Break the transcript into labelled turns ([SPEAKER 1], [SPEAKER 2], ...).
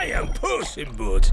[SPEAKER 1] I am Puss in Boots.